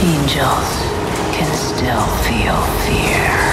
Angels can still feel fear.